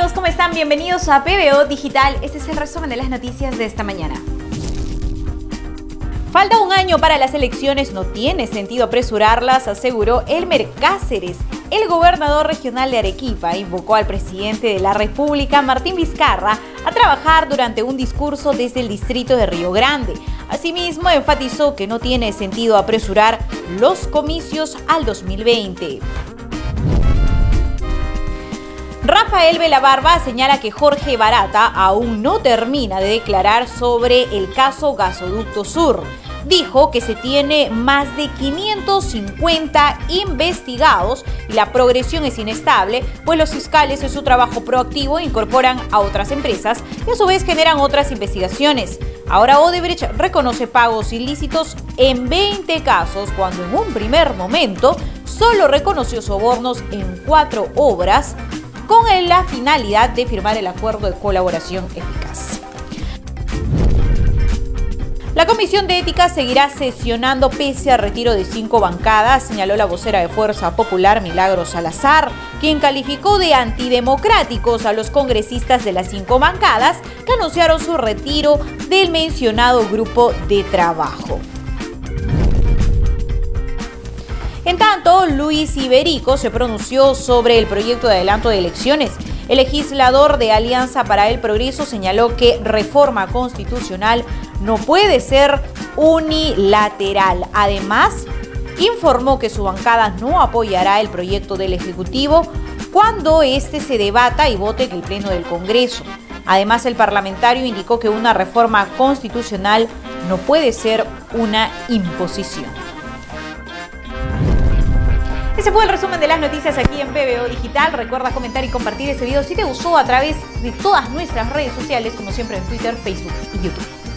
están? Bienvenidos a PBO Digital. Este es el resumen de las noticias de esta mañana. Falta un año para las elecciones, no tiene sentido apresurarlas, aseguró Elmer Cáceres. El gobernador regional de Arequipa invocó al presidente de la República, Martín Vizcarra, a trabajar durante un discurso desde el distrito de Río Grande. Asimismo, enfatizó que no tiene sentido apresurar los comicios al 2020. Rafael Velabarba señala que Jorge Barata aún no termina de declarar sobre el caso Gasoducto Sur. Dijo que se tiene más de 550 investigados y la progresión es inestable, pues los fiscales en su trabajo proactivo incorporan a otras empresas y a su vez generan otras investigaciones. Ahora Odebrecht reconoce pagos ilícitos en 20 casos, cuando en un primer momento solo reconoció sobornos en cuatro obras con la finalidad de firmar el acuerdo de colaboración eficaz. La Comisión de Ética seguirá sesionando pese al retiro de cinco bancadas, señaló la vocera de Fuerza Popular Milagro Salazar, quien calificó de antidemocráticos a los congresistas de las cinco bancadas que anunciaron su retiro del mencionado grupo de trabajo. Luis Iberico se pronunció sobre el proyecto de adelanto de elecciones. El legislador de Alianza para el Progreso señaló que reforma constitucional no puede ser unilateral. Además, informó que su bancada no apoyará el proyecto del Ejecutivo cuando éste se debata y vote en el Pleno del Congreso. Además, el parlamentario indicó que una reforma constitucional no puede ser una imposición. Ese fue el resumen de las noticias aquí en PBO Digital. Recuerda comentar y compartir este video si te gustó a través de todas nuestras redes sociales, como siempre en Twitter, Facebook y YouTube.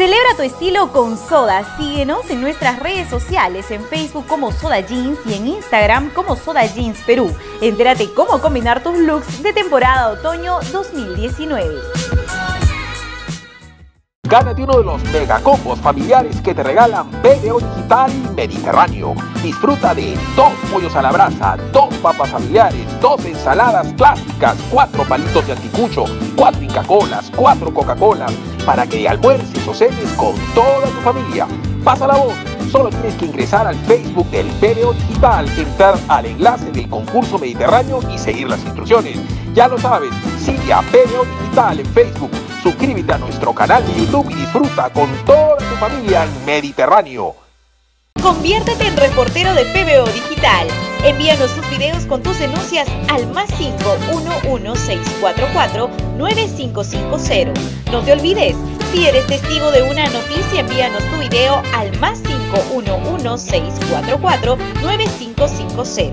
Celebra tu estilo con Soda. Síguenos en nuestras redes sociales, en Facebook como Soda Jeans y en Instagram como Soda Jeans Perú. Entérate cómo combinar tus looks de temporada otoño 2019. Gánate uno de los megacombos familiares que te regalan BDO Digital Mediterráneo. Disfruta de dos pollos a la brasa, dos papas familiares, dos ensaladas clásicas, cuatro palitos de anticucho, cuatro Inca-Colas, cuatro Coca-Colas, para que almuerces o cenes con toda tu familia. Pasa la voz, solo tienes que ingresar al Facebook del BDO Digital, entrar al enlace del concurso Mediterráneo y seguir las instrucciones. Ya lo sabes, sigue a BDO Digital en Facebook Suscríbete a nuestro canal de YouTube y disfruta con toda tu familia en Mediterráneo. Conviértete en reportero de PBO Digital. Envíanos tus videos con tus denuncias al más 511-644-9550. No te olvides, si eres testigo de una noticia, envíanos tu video al más 511-644-9550.